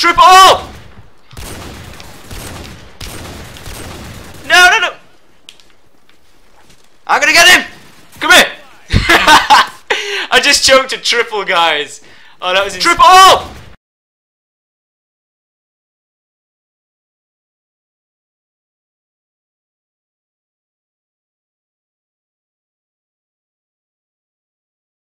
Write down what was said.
Triple! No, no, no! I'm gonna get him! Come here! I just choked a triple, guys. Oh, that was triple!